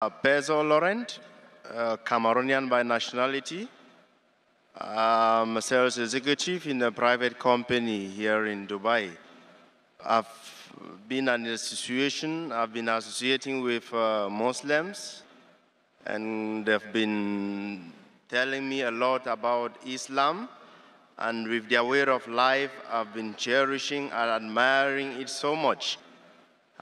Uh, Pezo Laurent, uh, Cameroonian by nationality. I'm a sales executive in a private company here in Dubai. I've been in a situation, I've been associating with uh, Muslims, and they've been telling me a lot about Islam. And with their way of life, I've been cherishing and admiring it so much.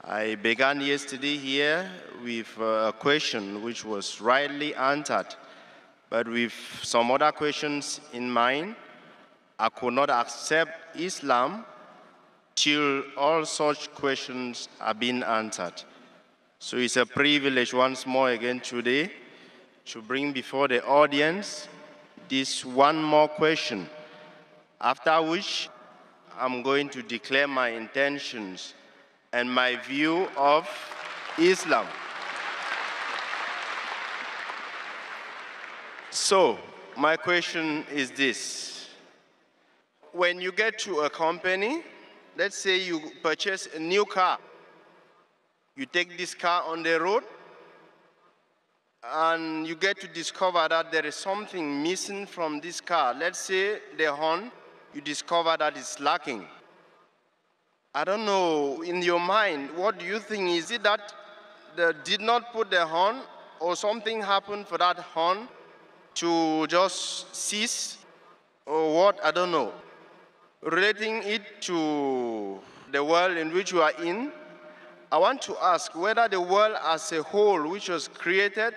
I began yesterday here with uh, a question which was rightly answered, but with some other questions in mind. I could not accept Islam till all such questions are being answered. So it's a privilege once more again today to bring before the audience this one more question, after which I'm going to declare my intentions and my view of Islam. So, my question is this. When you get to a company, let's say you purchase a new car, you take this car on the road, and you get to discover that there is something missing from this car. Let's say the horn, you discover that it's lacking. I don't know, in your mind, what do you think? Is it that they did not put the horn or something happened for that horn to just cease or what? I don't know. Relating it to the world in which you are in, I want to ask whether the world as a whole, which was created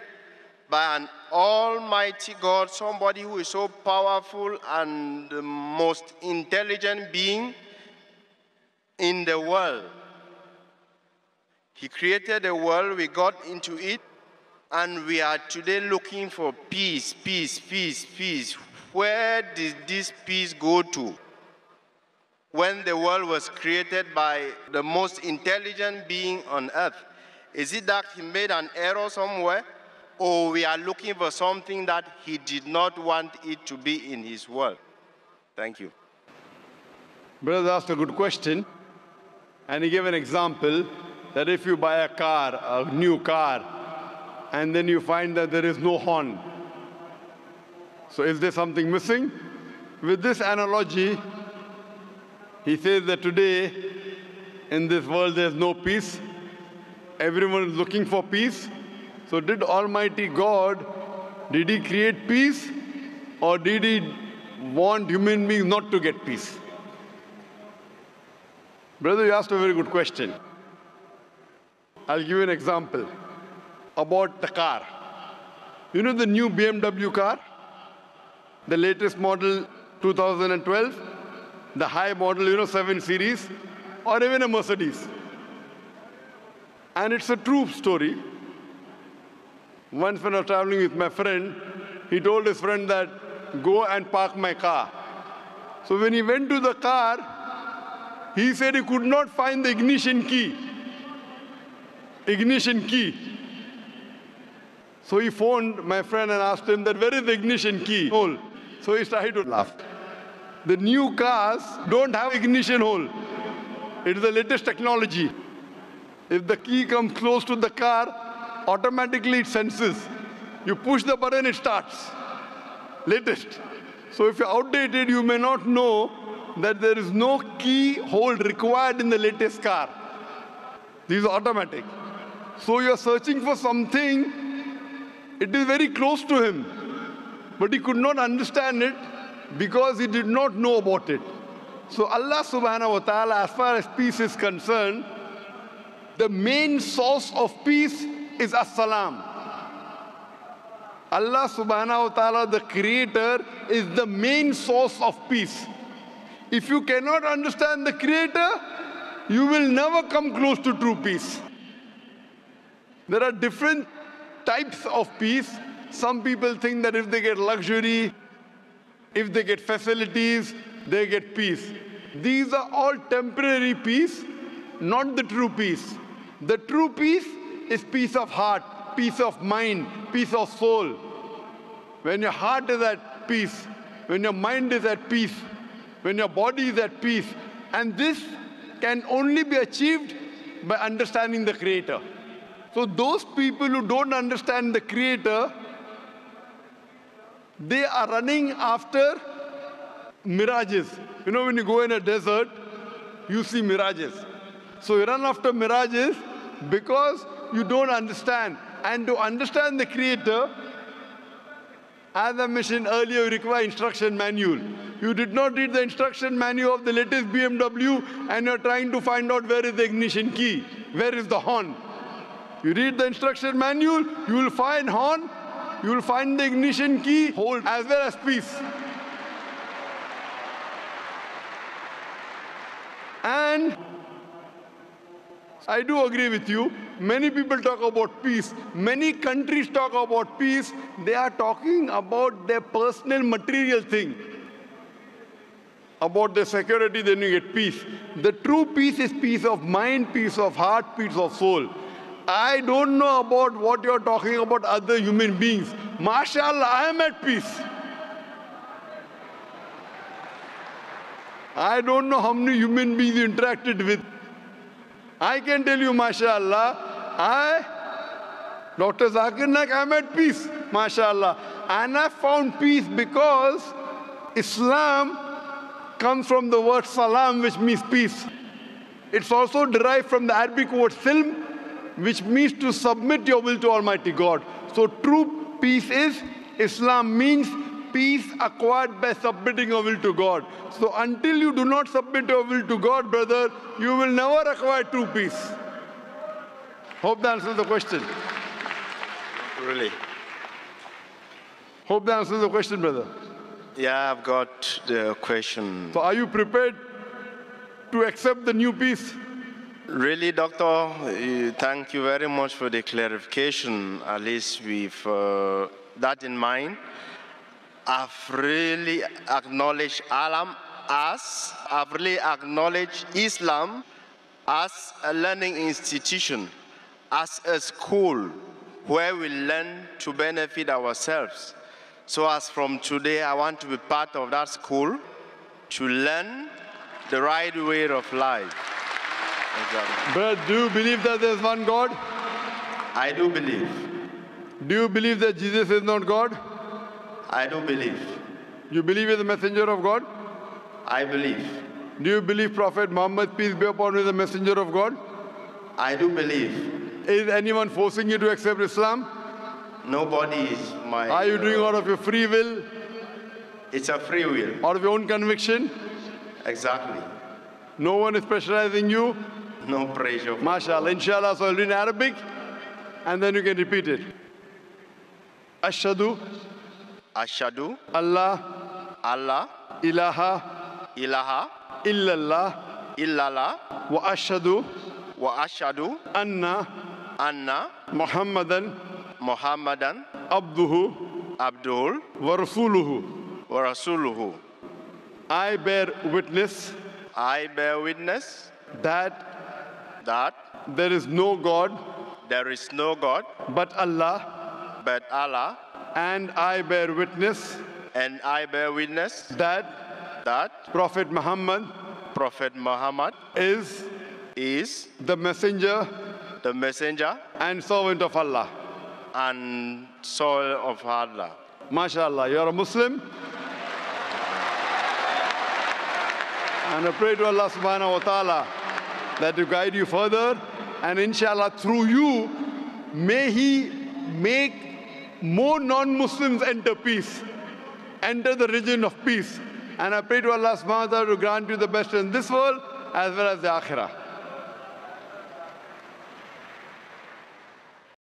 by an almighty God, somebody who is so powerful and the most intelligent being in the world. He created the world, we got into it, and we are today looking for peace, peace, peace, peace. Where did this peace go to? When the world was created by the most intelligent being on earth, is it that he made an error somewhere? Or we are looking for something that he did not want it to be in his world? Thank you. Brother asked a good question. And he gave an example that if you buy a car, a new car, and then you find that there is no horn. So is there something missing? With this analogy, he says that today in this world there's no peace. Everyone is looking for peace. So did Almighty God, did he create peace or did he want human beings not to get peace? Brother, you asked a very good question. I'll give you an example about the car. You know the new BMW car? The latest model 2012? The high model, you know, 7 Series? Or even a Mercedes. And it's a true story. Once when I was traveling with my friend, he told his friend that, go and park my car. So when he went to the car, he said he could not find the ignition key. Ignition key. So he phoned my friend and asked him that where is the ignition key hole? So he started to laugh. The new cars don't have ignition hole. It is the latest technology. If the key comes close to the car, automatically it senses. You push the button, it starts. Latest. So if you're outdated, you may not know that there is no key hold required in the latest car. These are automatic. So you're searching for something, it is very close to him. But he could not understand it because he did not know about it. So Allah subhanahu wa ta'ala, as far as peace is concerned, the main source of peace is as-salam. Allah subhanahu wa ta'ala, the creator, is the main source of peace. If you cannot understand the Creator, you will never come close to true peace. There are different types of peace. Some people think that if they get luxury, if they get facilities, they get peace. These are all temporary peace, not the true peace. The true peace is peace of heart, peace of mind, peace of soul. When your heart is at peace, when your mind is at peace, when your body is at peace. And this can only be achieved by understanding the Creator. So those people who don't understand the Creator, they are running after mirages. You know, when you go in a desert, you see mirages. So you run after mirages because you don't understand. And to understand the Creator, as I mentioned earlier, you require instruction manual. You did not read the instruction manual of the latest BMW and you're trying to find out where is the ignition key, where is the horn. You read the instruction manual, you will find horn, you will find the ignition key, hold as well as peace. And I do agree with you. Many people talk about peace. Many countries talk about peace. They are talking about their personal material thing. About their security, then you get peace. The true peace is peace of mind, peace of heart, peace of soul. I don't know about what you're talking about other human beings. MashaAllah, I am at peace. I don't know how many human beings you interacted with. I can tell you, mashallah, I, Dr. Zakir Naik, I'm at peace, mashallah. And I found peace because Islam comes from the word salam, which means peace. It's also derived from the Arabic word silm, which means to submit your will to Almighty God. So true peace is, Islam means peace acquired by submitting your will to God. So until you do not submit your will to God, brother, you will never acquire true peace. Hope that answers the question. Really? Hope that answers the question, brother. Yeah, I've got the question. So are you prepared to accept the new peace? Really, Doctor, eh, thank you very much for the clarification, at least with uh, that in mind. I've really acknowledged Alam as, I've really acknowledged Islam as a learning institution, as a school where we learn to benefit ourselves. So as from today, I want to be part of that school to learn the right way of life. Exactly. Brother, do you believe that there's one God? I do believe. Do you believe that Jesus is not God? I do believe. You believe in the messenger of God? I believe. Do you believe Prophet Muhammad, peace be upon him, is the messenger of God? I do believe. Is anyone forcing you to accept Islam? Nobody is my. Are you doing out of your free will, It's a free will. out of your own conviction? Exactly. No one is pressurizing you? No pressure. MashaAllah. Inshallah, so I'll read in Arabic and then you can repeat it. Ashadu Ashadu. Allah. Allah. Ilaha. Ilaha. Illallah. Illallah. Wa ashadu. Wa ashadu. Anna. Anna. Muhammadan. Muhammadan. Abduhu. Abdul. Wa rasuluhu. wa I bear witness I bear witness that that there is no God there is no God but Allah but Allah, and I bear witness and I bear witness that that Prophet Muhammad Prophet Muhammad is is the messenger the messenger and servant of Allah. and soul of Allah. MashaAllah, you're a Muslim. And I pray to Allah subhanahu wa ta'ala that to guide you further and inshallah through you, may He make more non-Muslims enter peace, enter the region of peace. And I pray to Allah subhanahu wa ta'ala to grant you the best in this world as well as the akhirah.